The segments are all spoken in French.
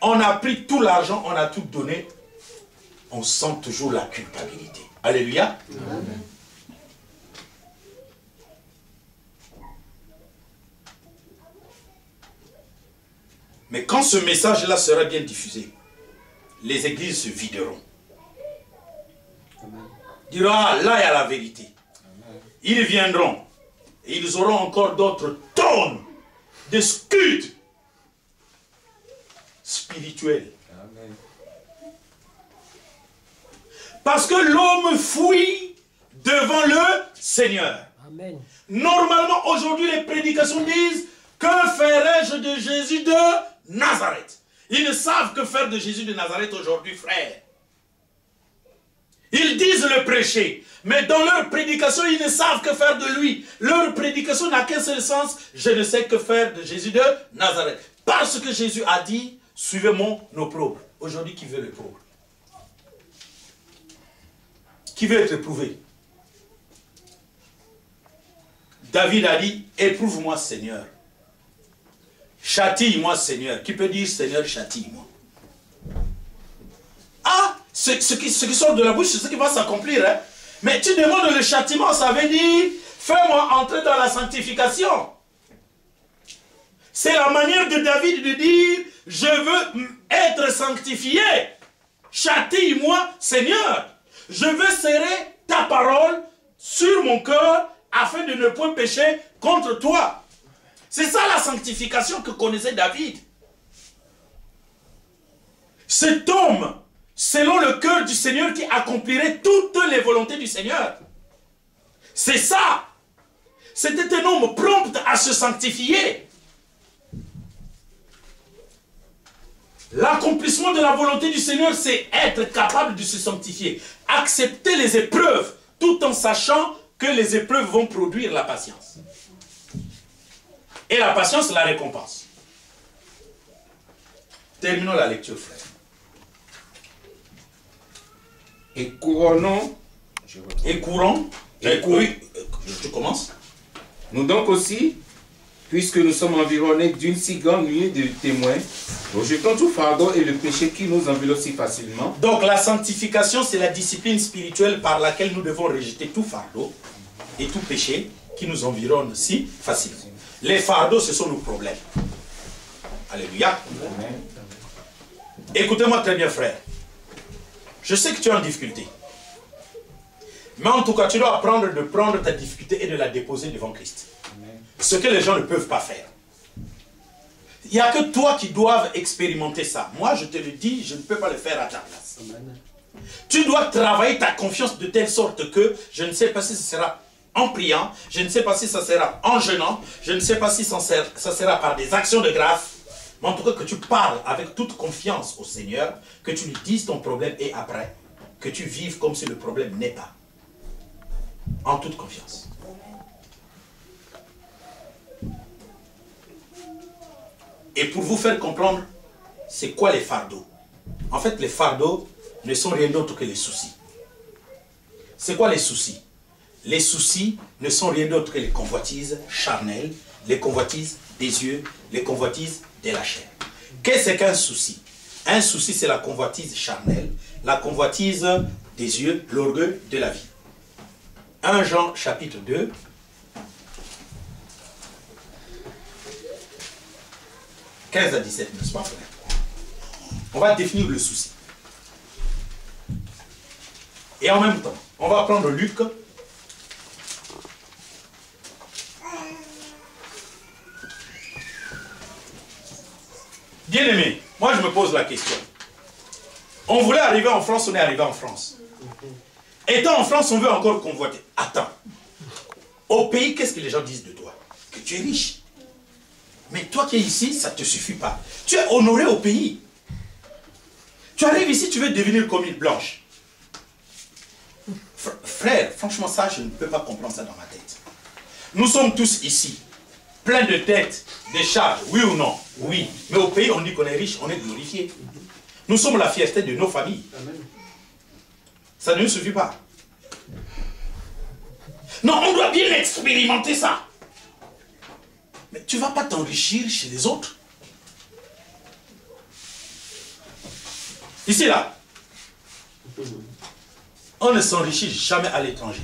on a pris tout l'argent, on a tout donné, on sent toujours la culpabilité. Alléluia. Mais quand ce message-là sera bien diffusé, les églises se videront. Dira, là il y a la vérité. Ils viendront. Et ils auront encore d'autres tonnes de scuds spirituels. Parce que l'homme fuit devant le Seigneur. Normalement, aujourd'hui, les prédications disent Que ferais-je de Jésus de Nazareth? Ils ne savent que faire de Jésus de Nazareth aujourd'hui, frère. Ils disent le prêcher, mais dans leur prédication, ils ne savent que faire de lui. Leur prédication n'a qu'un seul sens, je ne sais que faire de Jésus de Nazareth. Parce que Jésus a dit, suivez mon opprobre. Aujourd'hui, qui veut le pauvre Qui veut être éprouvé? David a dit, éprouve-moi Seigneur. Châtille-moi Seigneur. Qui peut dire Seigneur, châtille-moi Ah ce, qui, sort de la bouche, c'est ce qui va s'accomplir. Hein. Mais tu demandes le châtiment, ça veut dire, fais-moi entrer dans la sanctification. C'est la manière de David de dire, je veux être sanctifié. Châtille-moi, Seigneur. Je veux serrer ta parole sur mon cœur afin de ne point pécher contre toi. C'est ça la sanctification que connaissait David. Cet homme selon le cœur du Seigneur qui accomplirait toutes les volontés du Seigneur. C'est ça. C'était un homme prompt à se sanctifier. L'accomplissement de la volonté du Seigneur, c'est être capable de se sanctifier. Accepter les épreuves, tout en sachant que les épreuves vont produire la patience. Et la patience, la récompense. Terminons la lecture, frère. et couronnons. Et courons. Et oui, tu commences. Nous donc aussi, puisque nous sommes environnés d'une si grande nuit de témoins, rejetons tout fardeau et le péché qui nous enveloppe si facilement. Donc la sanctification, c'est la discipline spirituelle par laquelle nous devons rejeter tout fardeau et tout péché qui nous environne si facilement. Les fardeaux, ce sont nos problèmes. Alléluia. Écoutez-moi très bien, frère. Je sais que tu es en difficulté. Mais en tout cas, tu dois apprendre de prendre ta difficulté et de la déposer devant Christ. Ce que les gens ne peuvent pas faire. Il n'y a que toi qui dois expérimenter ça. Moi, je te le dis, je ne peux pas le faire à ta place. Tu dois travailler ta confiance de telle sorte que je ne sais pas si ce sera en priant, je ne sais pas si ça sera en jeûnant, je ne sais pas si ça sera par des actions de grâce, mais en tout cas, que tu parles avec toute confiance au Seigneur, que tu lui dises ton problème et après, que tu vives comme si le problème n'est pas. En toute confiance. Et pour vous faire comprendre, c'est quoi les fardeaux? En fait, les fardeaux ne sont rien d'autre que les soucis. C'est quoi les soucis? Les soucis ne sont rien d'autre que les convoitises charnelles, les convoitises des yeux, les convoitises de la chair. Qu'est-ce qu'un souci? Un souci, c'est la convoitise charnelle, la convoitise des yeux, l'orgueil de la vie. 1 Jean chapitre 2. « 15 à 17, n'est-ce pas, On va définir le souci. Et en même temps, on va prendre Luc Bien aimé, moi je me pose la question. On voulait arriver en France, on est arrivé en France. Étant en France, on veut encore convoiter. Attends. Au pays, qu'est-ce que les gens disent de toi? Que tu es riche. Mais toi qui es ici, ça ne te suffit pas. Tu es honoré au pays. Tu arrives ici, tu veux devenir comme une blanche. Frère, franchement, ça, je ne peux pas comprendre ça dans ma tête. Nous sommes tous ici plein de têtes, des charges, oui ou non? Oui. Mais au pays, on dit qu'on est riche, on est glorifié. Nous sommes la fierté de nos familles. Ça ne nous suffit pas. Non, on doit bien expérimenter ça. Tu ne vas pas t'enrichir chez les autres. Ici, là, on ne s'enrichit jamais à l'étranger.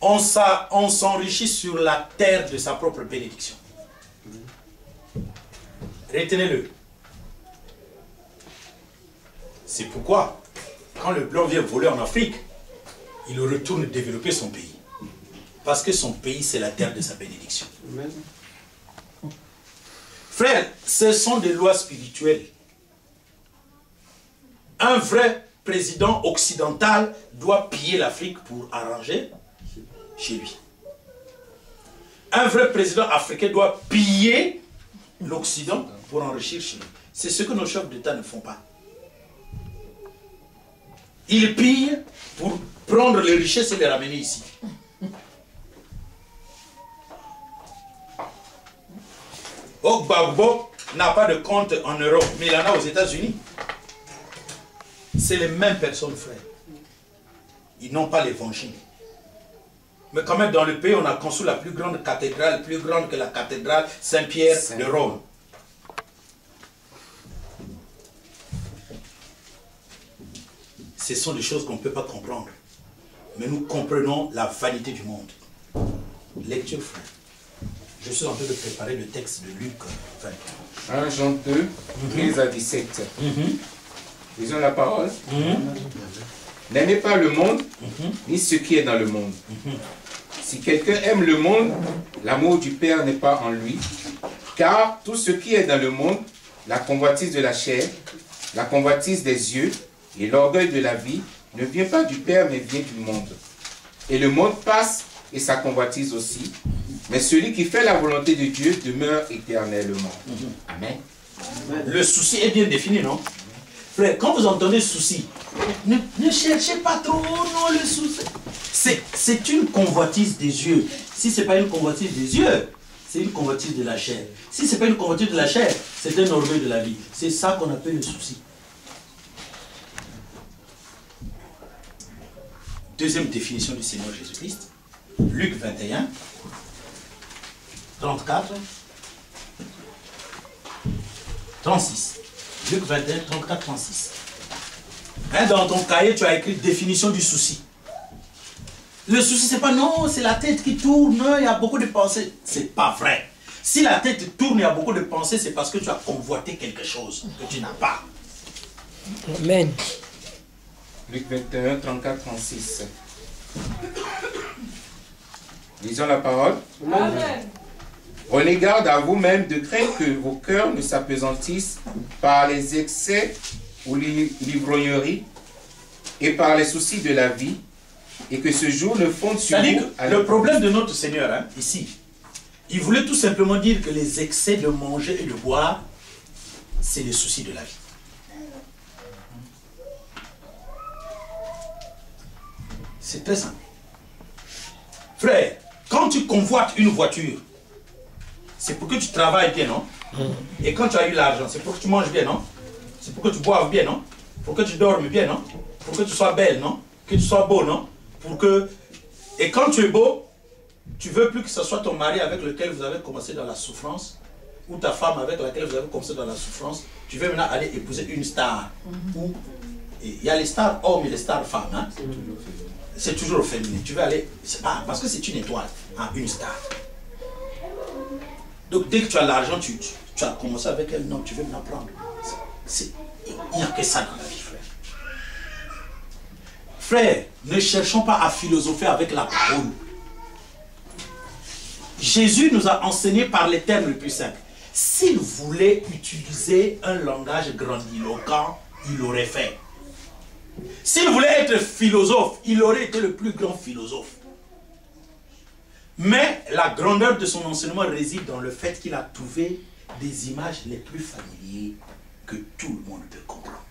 On s'enrichit sur la terre de sa propre bénédiction. Retenez-le. C'est pourquoi, quand le blanc vient voler en Afrique, il retourne développer son pays. Parce que son pays, c'est la terre de sa bénédiction. Frère, ce sont des lois spirituelles. Un vrai président occidental doit piller l'Afrique pour arranger chez lui. Un vrai président africain doit piller l'Occident pour enrichir chez lui. C'est ce que nos chefs d'État ne font pas. Ils pillent pour prendre les richesses et les ramener ici. Gbagbo n'a pas de compte en Europe, mais il en a aux États-Unis. C'est les mêmes personnes, frère. Ils n'ont pas l'évangile. Mais quand même, dans le pays, on a construit la plus grande cathédrale, plus grande que la cathédrale Saint-Pierre de Rome. Ce sont des choses qu'on ne peut pas comprendre. Mais nous comprenons la vanité du monde. Lecture, frère. Je suis en train de préparer le texte de Luc 20. 1 Jean 2, 13 à 17. Lisons la parole. Mhm. N'aimez pas le monde, mhm. ni ce qui est dans le monde. Mhm. Si quelqu'un aime le monde, l'amour du Père n'est pas en lui. Car tout ce qui est dans le monde, la convoitise de la chair, la convoitise des yeux et l'orgueil de la vie, ne vient pas du Père, mais vient du monde. Et le monde passe et sa convoitise aussi. Mais celui qui fait la volonté de Dieu demeure éternellement. Amen. Le souci est bien défini, non? Frère, quand vous entendez souci, ne, cherchez pas trop, non, le souci. C'est une convoitise des yeux. Si ce n'est pas une convoitise des yeux, c'est une convoitise de la chair. Si ce n'est pas une convoitise de la chair, c'est un orgueil de la vie. C'est ça qu'on appelle le souci. Deuxième définition du Seigneur Jésus-Christ, Luc 21, 34, 36. Luc 21, 34, 36. dans ton cahier, tu as écrit définition du souci. Le souci, c'est pas non, c'est la tête qui tourne, il y a beaucoup de pensées. C'est pas vrai. Si la tête tourne, il y a beaucoup de pensées, c'est parce que tu as convoité quelque chose que tu n'as pas. Amen. Luc 21, 34, 36. Lisons la parole. Amen. Prenez garde à vous-même de craindre que vos cœurs ne s'apesantissent par les excès ou l'ivrognerie et par les soucis de la vie, et que ce jour ne fonde sur vous. Le problème de notre Seigneur, hein, ici, il voulait tout simplement dire que les excès de manger et de boire, c'est les soucis de la vie. C'est très simple. Frère, quand tu convoites une voiture, c'est pour que tu travailles bien, non mm. Et quand tu as eu l'argent, c'est pour que tu manges bien, non C'est pour que tu boives bien, non Pour que tu dormes bien, non Pour que tu sois belle, non Que tu sois beau, non Pour que... Et quand tu es beau, tu veux plus que ce soit ton mari avec lequel vous avez commencé dans la souffrance, ou ta femme avec laquelle vous avez commencé dans la souffrance, tu veux maintenant aller épouser une star. Mm-hmm. Il y a les stars hommes et les stars femmes. Hein? C'est toujours féminin. Tu veux aller... pas parce que c'est une étoile, hein, une star. Donc dès que tu as l'argent, tu, as commencé avec elle, non, tu veux m'apprendre. Il n'y a que ça dans la vie, frère. Frère, ne cherchons pas à philosopher avec la parole. Jésus nous a enseigné par les termes les plus simples. S'il voulait utiliser un langage grandiloquent, il l'aurait fait. S'il voulait être philosophe, il aurait été le plus grand philosophe. Mais la grandeur de son enseignement réside dans le fait qu'il a trouvé des images les plus familières que tout le monde peut comprendre.